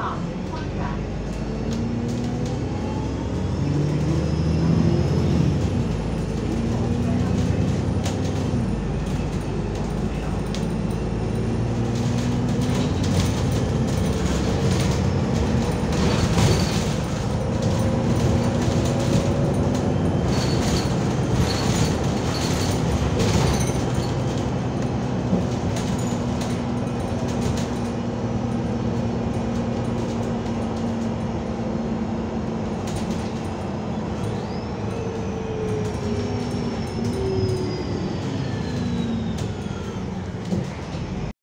大。